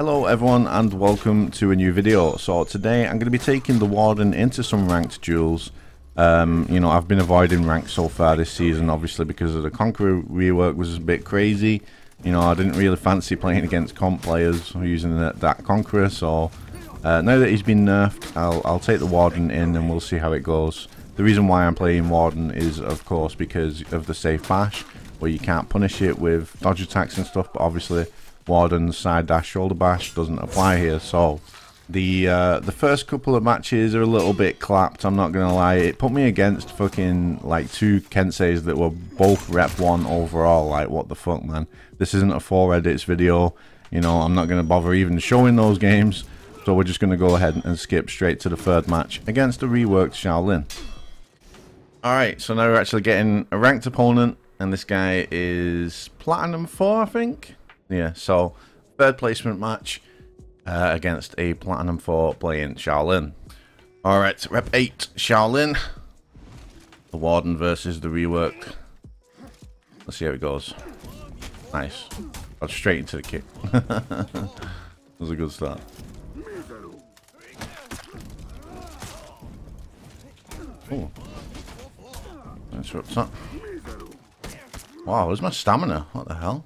Hello everyone and welcome to a new video. So today I'm going to be taking the Warden into some ranked duels. Um, you know, I've been avoiding ranked so far this season obviously because of the Conqueror rework was a bit crazy. You know, I didn't really fancy playing against comp players using that, that Conqueror so uh, now that he's been nerfed I'll, I'll take the Warden in and we'll see how it goes. The reason why I'm playing Warden is of course because of the safe bash where you can't punish it with dodge attacks and stuff but obviously Warden's side dash shoulder bash doesn't apply here. So the uh, the first couple of matches are a little bit clapped. I'm not gonna lie. It put me against fucking like two Kenseis that were both rep one overall. Like what the fuck, man? This isn't a four edits video. You know, I'm not gonna bother even showing those games. So we're just gonna go ahead and skip straight to the third match against a reworked Shaolin. Alright, so now we're actually getting a ranked opponent, and this guy is Platinum 4, I think? Yeah, so third placement match uh, against a Platinum 4 playing Shaolin. Alright, rep 8, Shaolin. The Warden versus the rework. Let's see how it goes. Nice. Got straight into the kick. that was a good start. Oh. Interrupt that. Wow, where's my stamina? What the hell?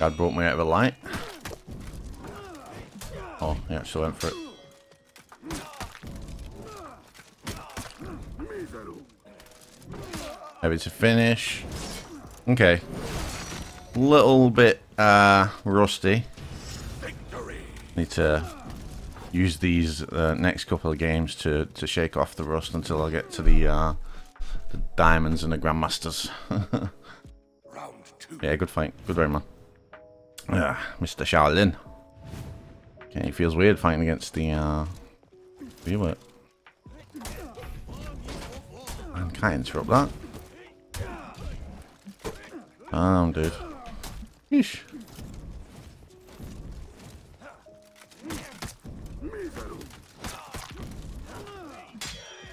God brought me out of a light. Oh, he actually went for it. Maybe to finish. Okay. Little bit uh, rusty. Need to use these uh, next couple of games to, to shake off the rust until I get to the, uh, the diamonds and the grandmasters. yeah, good fight. Good very man. Ah, Mr. Shaolin. Okay, it feels weird fighting against the, uh, viewer. I can't interrupt that. Damn, dude. Yeesh.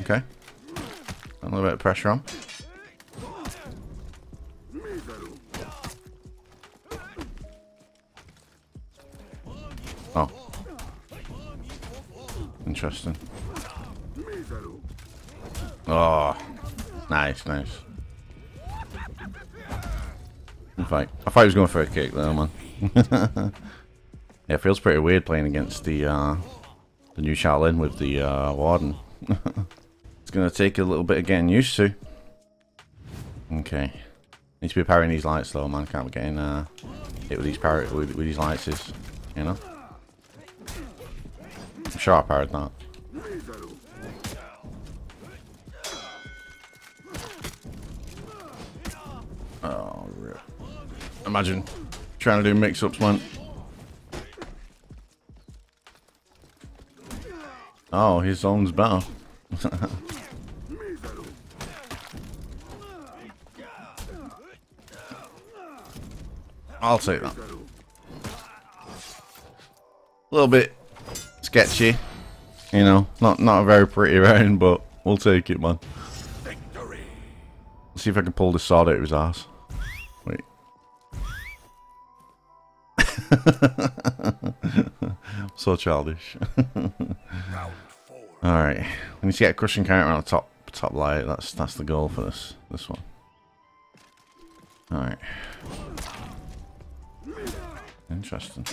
Okay. A little bit of pressure on. Nice. In fact, I thought he was going for a kick there, man. yeah, it feels pretty weird playing against the uh, the new Shaolin with the uh, Warden. it's going to take a little bit of getting used to. Okay. Need to be parrying these lights though, man. Can't be getting uh, hit with these with, with these lights, you know? I'm sure I parried that. Oh, rip. Imagine trying to do mix-ups, man. Oh, his own's better. I'll take that. A little bit sketchy. You know, not not a very pretty round, but we'll take it, man. Let's see if I can pull the sword out of his ass. so childish. Alright. We need to get a crushing counter on the top top light. That's that's the goal for this this one. Alright. Interesting.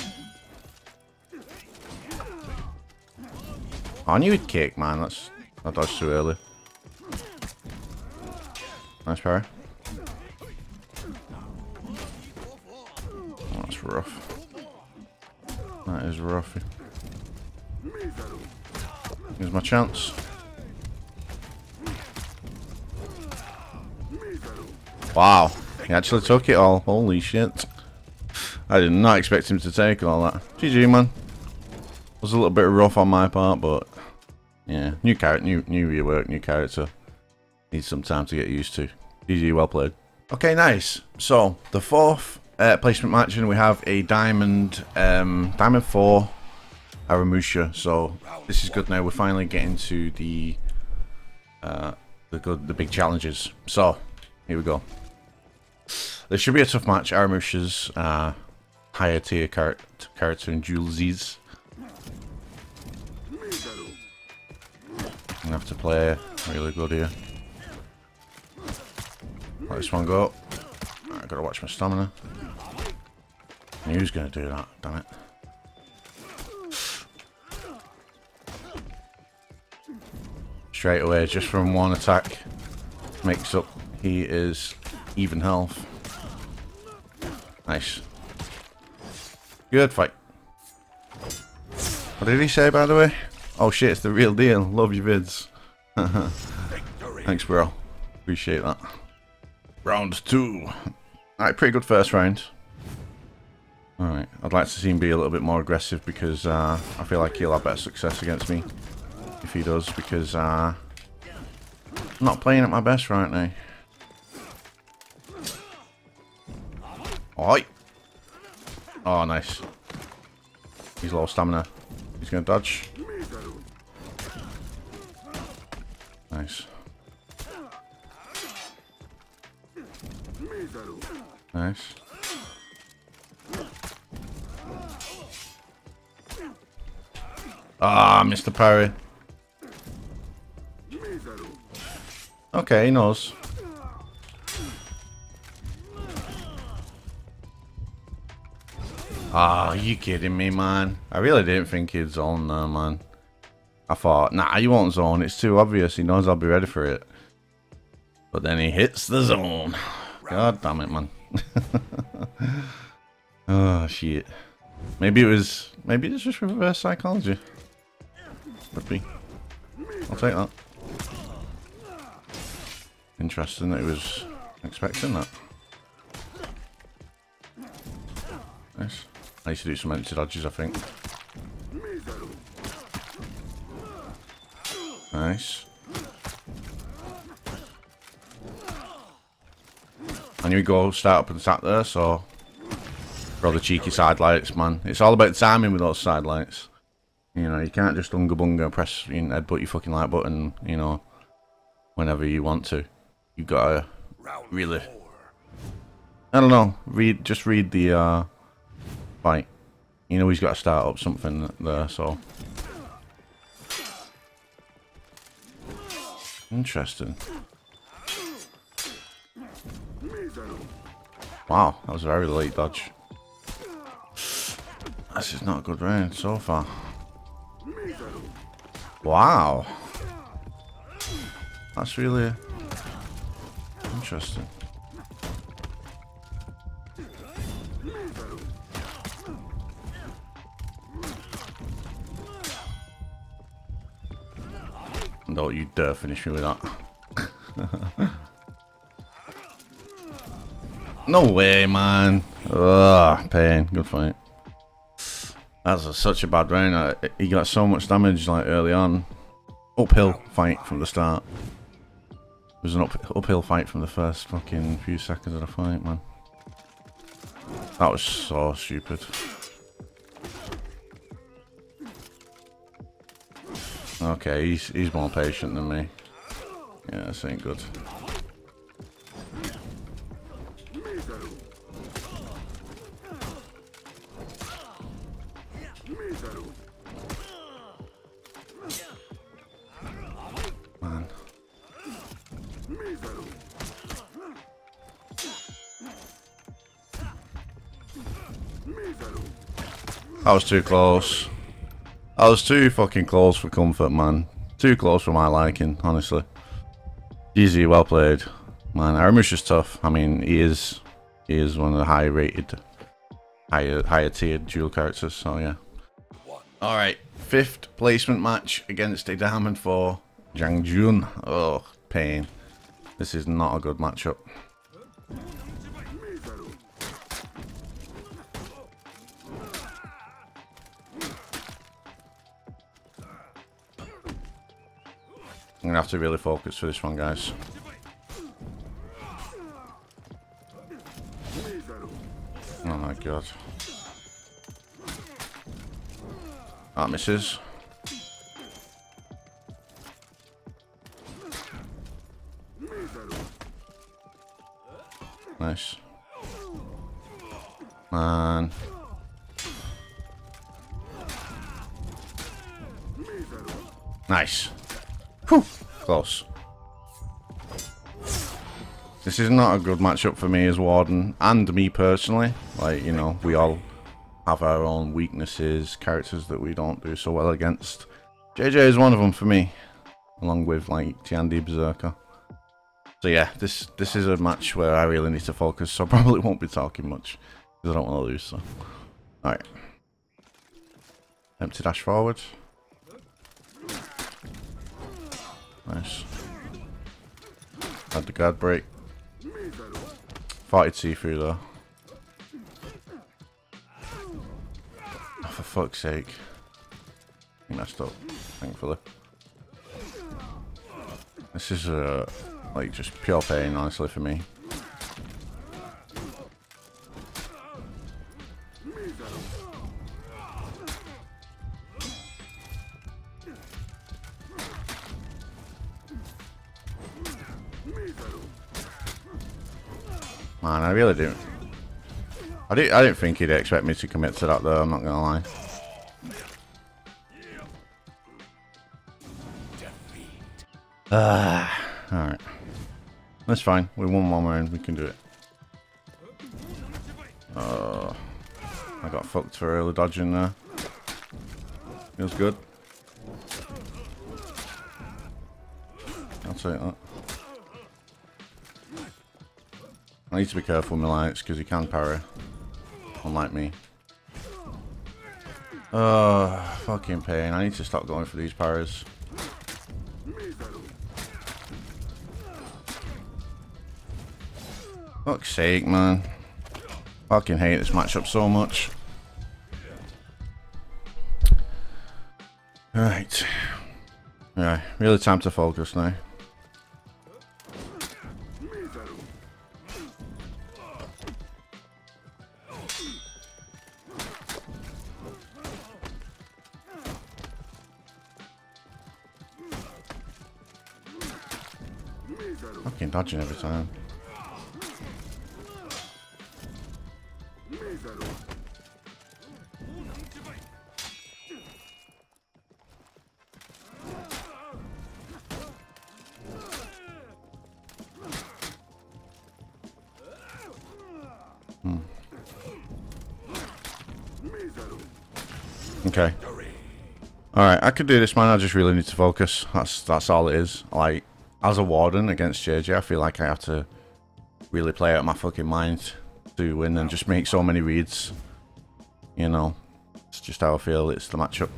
I knew he'd kick, man. That's I dodged too early. Nice parry. That's rough. That is rough. Here's my chance. Wow. He actually took it all. Holy shit. I did not expect him to take all that. GG, man. Was a little bit rough on my part, but yeah, new character, new new rework, new character. Needs some time to get used to. GG, well played. Okay, nice. So the fourth uh, placement match, and we have a diamond, um, diamond four, Aramusha. So this is good now. We're finally getting to the uh, the good, the big challenges. So here we go. This should be a tough match. Aramusha's uh, higher tier char character in Julesies. I'm gonna have to play really good here. Let this one go. I gotta watch my stamina. I knew he was gonna do that, damn it. Straight away, just from one attack, makes up he is even health. Nice. Good fight. What did he say, by the way? Oh shit, it's the real deal. Love your vids. Thanks, bro. Appreciate that. Round two. Alright, pretty good first round. Alright, I'd like to see him be a little bit more aggressive because uh, I feel like he'll have better success against me. If he does, because uh, I'm not playing at my best right now. Oi! Oh, nice. He's low stamina. He's gonna dodge. Nice. Nice. Ah, Mr. Parry. Okay, he knows. Ah, are you kidding me, man? I really didn't think he'd zone there, man. I thought, nah, he won't zone. It's too obvious. He knows I'll be ready for it. But then he hits the zone. God damn it, man. oh, shit. Maybe it was... Maybe it's just reverse psychology. Be. I'll take that. Interesting that he was expecting that. Nice. I need to do some empty dodges, I think. Nice. I knew go start up and sat there, so the cheeky side lights, man. It's all about timing with those side lights. You know, you can't just unga bunga press you know, headbutt your fucking like button, you know, whenever you want to. You gotta really I don't know, read just read the uh fight. You know he's got to start up something there, so. Interesting. Wow, that was a very late dodge. This is not a good round so far. Wow. That's really interesting. Don't you dare finish me with that. no way, man. Ugh, pain. Good fight. That's a, such a bad round. Uh, he got so much damage like early on. Uphill fight from the start. It was an up, uphill fight from the first fucking few seconds of the fight, man. That was so stupid. Okay, he's, he's more patient than me. Yeah, this ain't good. Man. That was too close. I was too fucking close for comfort, man. Too close for my liking, honestly. Easy, well played. Man, Aramush is tough. I mean, he is he is one of the high rated, higher higher tiered duel characters, so yeah. Alright, fifth placement match against a Diamond 4, Jiang Jun. Oh, pain. This is not a good matchup. I'm gonna have to really focus for this one, guys. Oh my god. Uh, ah, misses. Nice. Man. Nice. Whew. Close. This is not a good matchup for me as Warden, and me personally. Like, you know, we all have our own weaknesses, characters that we don't do so well against. JJ is one of them for me, along with, like, Tiandi Berserker. So yeah, this this is a match where I really need to focus, so I probably won't be talking much, because I don't want to lose, so. Alright. Empty dash forward. Nice. Had the guard break. He'd see through though. Fuck's sake. I messed up, thankfully. This is uh, like just pure pain, honestly, for me. Man, I really didn't. I didn't. I didn't think he'd expect me to commit to that, though. I'm not gonna lie. Ah, uh, all right. That's fine. We won one round. We can do it. Uh, I got fucked for early dodging there. Feels good. I'll take that. I need to be careful with my lights because he can parry. Unlike me. Oh, fucking pain. I need to stop going for these powers. Fuck's sake, man. Fucking hate this matchup so much. Alright. Yeah, really time to focus now. Fucking dodging every time. Hmm. Okay. Alright, I could do this man, I just really need to focus. That's that's all it is. Like as a warden against JJ, I feel like I have to really play out my fucking mind to win and just make so many reads. You know, it's just how I feel. It's the matchup.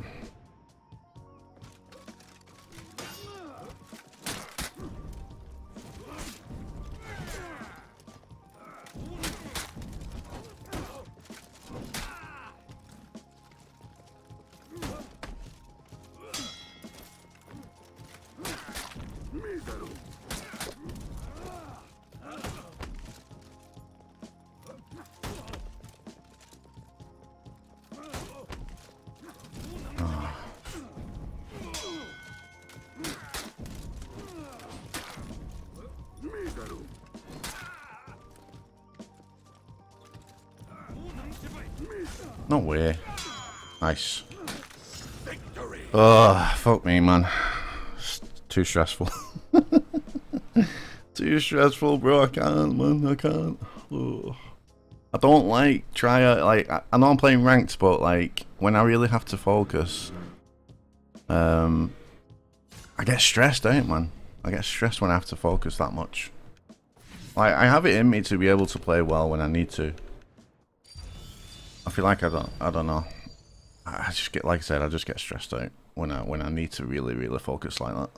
No way. Nice. Oh, fuck me, man. It's too stressful. too stressful, bro. I can't, man. I can't. Oh. I don't like try uh, like I know I'm playing ranked, but like when I really have to focus, um, I get stressed out, man. I get stressed when I have to focus that much. Like I have it in me to be able to play well when I need to. Feel like I don't I don't know. I just get like I said, I just get stressed out when I when I need to really really focus like that.